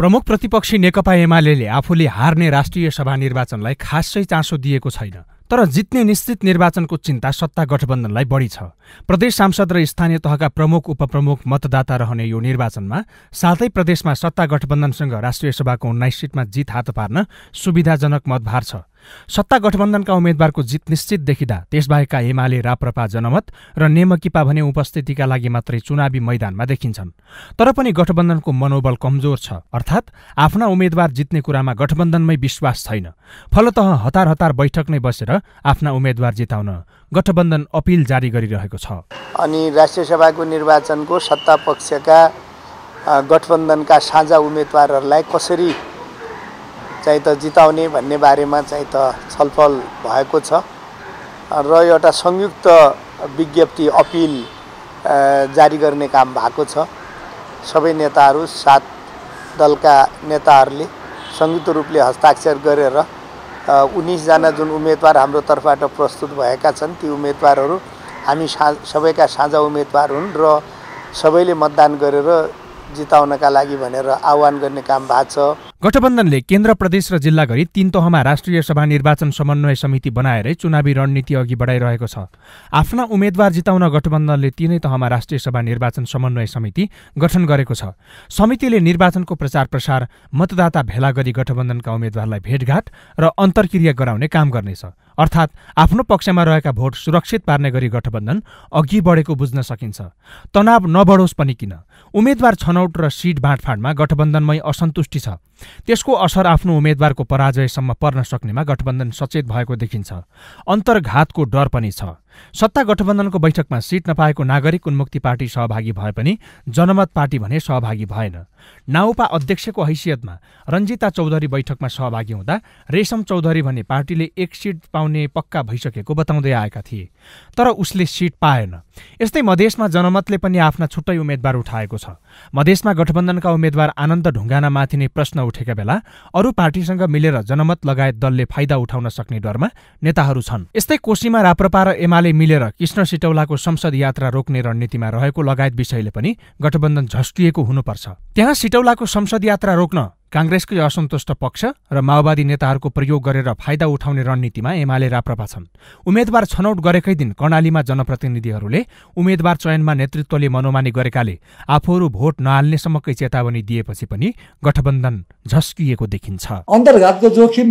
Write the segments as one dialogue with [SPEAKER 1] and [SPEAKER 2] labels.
[SPEAKER 1] प्रमुख प्रतिपक्षी नेकपा एमाले आफूले हार्ने राष्ट्रिय सभा निर्वाचनलाई खासै चासो दिएको छैन तर जित्ने निश्चित निर्वाचनको चिन्ता सत्ता गठबन्धनलाई बढी छ। प्रदेश सांसद र स्थानीय तहका प्रमुख उपप्रमुख मतदाता रहने यो निर्वाचनमा सातै प्रदेशमा सत्ता गठबन्धनसँग राष्ट्रिय सभाको उन्नाइस सिटमा जित हात पार्न सुविधाजनक मतभार छ। सत्ता गठबन्धनका उम्मेद्वारको जित निश्चित देखिँदा त्यसबाहेकका एमाले राप्रपा जनमत र नेमकिपा भने उपस्थितिका लागि मात्रै चुनावी मैदानमा देखिन्छन्। तर पनि गठबन्धनको मनोबल कमजोर छ अर्थात् आफ्ना उम्मेद्वार जित्ने कुरामा गठबन्धनमै विश्वास छैन। फलत हतार हतार बैठक नै बसेर आफ्ना उम्मेद्वार जिताउन गठबन्धन अपिल जारी गरिरहेको छ।
[SPEAKER 2] अनि राष्ट्रिय सभाको निर्वाचनको सत्ता पक्षका गठबन्धनका साझा उम्मेद्वारहरूलाई कसरी चाहिँ त जिताउने भन्ने बारेमा चाहिँ त छलफल भएको छ। र एउटा संयुक्त विज्ञप्ति अपिल जारी गर्ने काम भएको छ। सबै नेताहरू सात दलका नेताहरूले संयुक्त रूपले हस्ताक्षर गरेर उन्नाइसजना जुन उम्मेदवार हाम्रो तर्फबाट प्रस्तुत भएका छन् ती उम्मेदवारहरू हामी सा सबैका साझा उम्मेदवार हुन् र सबैले मतदान गरेर जिताउनका लागि भनेर आह्वान गर्ने काम भएको छ।
[SPEAKER 1] गठबन्धनले केन्द्र प्रदेश र जिल्ला गरी तीन तहमा राष्ट्रिय सभा निर्वाचन समन्वय समिति बनाएरै चुनावी रणनीति अघि बढाइरहेको छ। आफ्ना उम्मेद्वार जिताउन गठबन्धनले तीनै तहमा राष्ट्रिय सभा निर्वाचन समन्वय समिति गठन गरेको छ। समितिले निर्वाचनको प्रचार प्रसार मतदाता भेला गरी गठबन्धनका उम्मेद्वारलाई भेटघाट र अन्तर्क्रिया गराउने काम गर्नेछ। अर्थात् आफ्नो पक्षमा रहेका भोट सुरक्षित पार्ने गरी गठबन्धन अघि बढेको बुझ्न सकिन्छ। तनाव नबढोस् पनि किन? उम्मेद्वार छनौट र सिट बाँडफाँडमा गठबन्धनमै असन्तुष्टि छ। त्यसको असर आफ्नो उम्मेद्वारको पराजयसम्म पर्न सक्नेमा गठबन्धन सचेत भएको देखिन्छ। अन्तर्घातको डर पनि छ। सत्ता गठबन्धनको बैठकमा सिट नपाएको नागरिक उन्मुक्ति पार्टी सहभागी भए पनि जनमत पार्टी भने सहभागी भएन। नाउपा अध्यक्षको हैसियतमा रञ्जिता चौधरी बैठकमा सहभागी हुँदा रेशम चौधरी भने पार्टीले एक सिट पाउने पक्का भइसकेको बताउँदै आएका थिए। तर उसले सिट पाएन। यस्तै मधेसमा जनमतले पनि आफ्ना छुट्टै उम्मेद्वार उठाएको छ। मधेसमा गठबन्धनका उम्मेद्वार आनन्द ढुङ्गानामाथि नै प्रश्न उठेका बेला अरू पार्टीसँग मिलेर जनमत लगायत दलले फाइदा उठाउन सक्ने डरमा नेताहरू छन्। यस्तै कोशीमा राप्रपा र एमाले मिलेर कृष्ण सिटौलाको संसद यात्रा रोक्ने रणनीतिमा रहेको लगायत विषयले पनि गठबन्धन झस्किएको हुनुपर्छ। त्यहाँ सिटौलाको संसद यात्रा रोक्न काङ्ग्रेसकै असन्तुष्ट पक्ष र माओवादी नेताहरूको प्रयोग गरेर फाइदा उठाउने रणनीतिमा एमाले राप्रपा छन्। उम्मेद्वार छनौट गरेकै दिन कर्णालीमा जनप्रतिनिधिहरूले उम्मेद्वार चयनमा नेतृत्वले मनोमानी गरेकाले आफूहरू भोट नहाल्नेसम्मकै चेतावनी दिएपछि पनि गठबन्धन झस्किएको देखिन्छ।
[SPEAKER 3] अन्तर्घातको जोखिम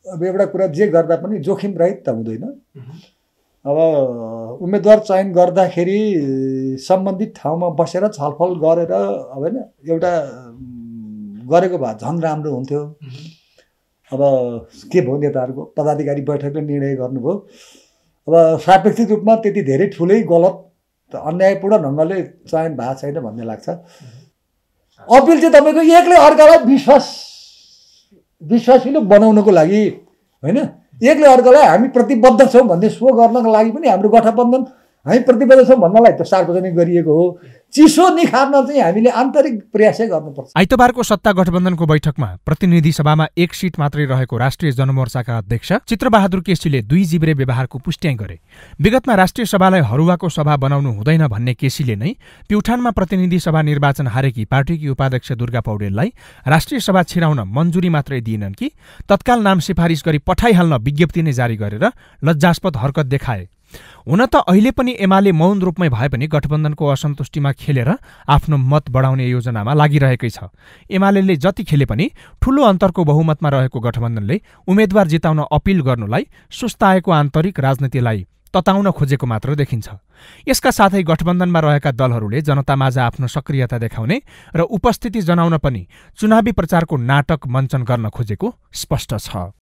[SPEAKER 3] अब एउटा कुरा जे गर्दा पनि जोखिम रहित त हुँदैन। अब उम्मेदवार चयन गर्दाखेरि सम्बन्धित ठाउँमा बसेर छलफल गरेर अब होइन एउटा गरेको भए झन् राम्रो हुन्थ्यो। अब के भयो नेताहरूको पदाधिकारी बैठकले निर्णय गर्नुभयो। अब सापेक्षिक रूपमा त्यति धेरै ठुलै गलत अन्यायपूर्ण ढङ्गले चयन भएको छैन भन्ने लाग्छ। अपिल चाहिँ तपाईँको एक्लै अर्कालाई विश्वास विश्वासिलो बनाउनको लागि होइन एकले अर्कालाई हामी प्रतिबद्ध छौँ भन्ने सो गर्नको लागि पनि हाम्रो गठबन्धन हामी प्रतिबद्ध छौँ भन्नलाई त सार्वजनिक गरिएको हो। चिसो निखार्न चाहिँ हामीले आन्तरिक प्रयासै गर्नुपर्छ।
[SPEAKER 1] आइतबारको सत्ता गठबन्धनको बैठकमा प्रतिनिधि सभामा एक सिट मात्रै रहेको राष्ट्रिय जनमोर्चाका अध्यक्ष चित्रबहादुर केसीले दुई जिब्रे व्यवहारको पुष्ट्याइ गरे। विगतमा राष्ट्रिय सभालाई हरुवाको सभा बनाउनु हुँदैन भन्ने केसीले नै प्युठानमा प्रतिनिधि सभा निर्वाचन हारेकी पार्टीकी उपाध्यक्ष दुर्गा पौडेललाई राष्ट्रिय सभा छिराउन मन्जुरी मात्रै दिएनन् कि तत्काल नाम सिफारिस गरी पठाइहाल्न विज्ञप्ति नै जारी गरेर लज्जास्पद हरकत देखाए। हुन त अहिले पनि एमाले मौन रूपमै भए पनि गठबन्धनको असन्तुष्टिमा खेलेर आफ्नो मत बढाउने योजनामा लागिरहेकै छ। एमाले जति खेले पनि ठूलो अन्तरको बहुमतमा रहेको गठबन्धनले उम्मेद्वार जिताउन अपिल गर्नुलाई सुस्ताएको आन्तरिक राजनीतिलाई तताउन खोजेको मात्र देखिन्छ। यसका साथै गठबन्धनमा रहेका दलहरूले जनतामाझ आफ्नो सक्रियता देखाउने र उपस्थिति जनाउन पनि चुनावी प्रचारको नाटक मञ्चन गर्न खोजेको स्पष्ट छ।